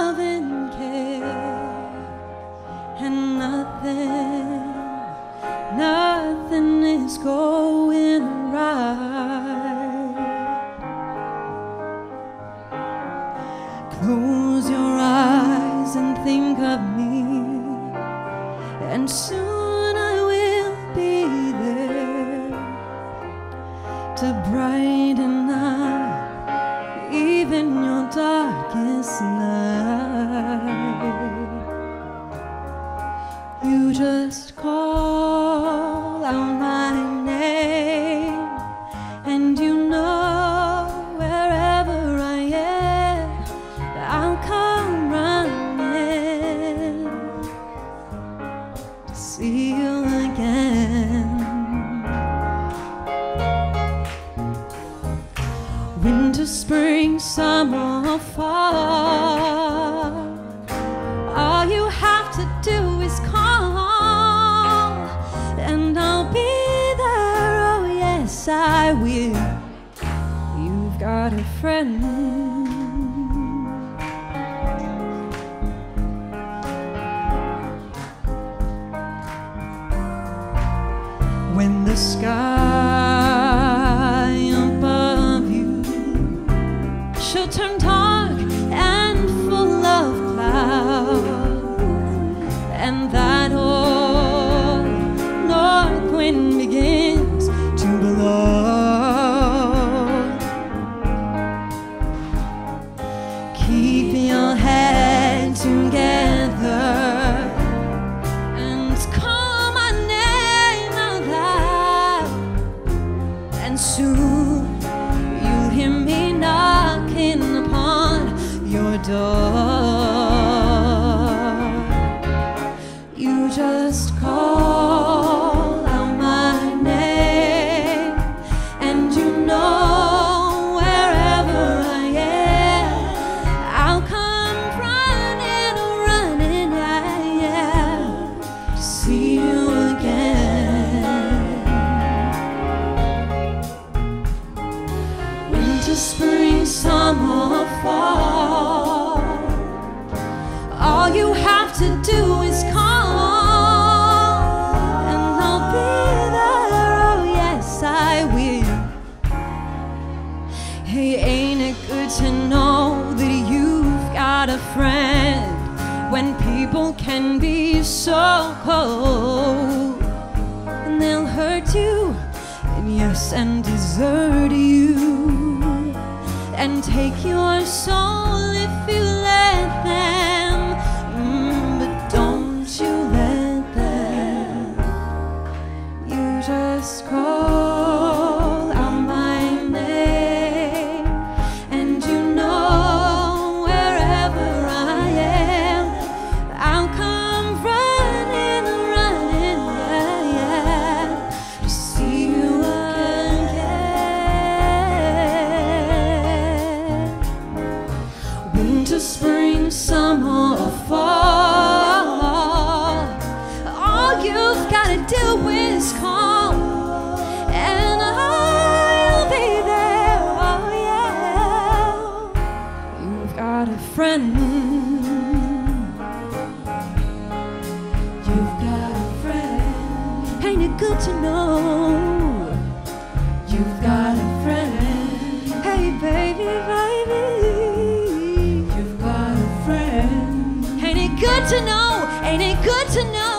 love and care, and nothing, nothing is going right. Close your eyes and think of me, and soon I will be there to brighten up even your darkest night. Winter, spring, summer, fall. All you have to do is call, and I'll be there. Oh, yes, I will. You've got a friend. When the sky just call to know that you've got a friend when people can be so cold? And they'll hurt you, and yes, and desert you, and take your soul if you let them. Mm, but don't you let them. You just call friend. You've got a friend. Ain't it good to know? You've got a friend. Hey, baby, baby. You've got a friend. Ain't it good to know? Ain't it good to know?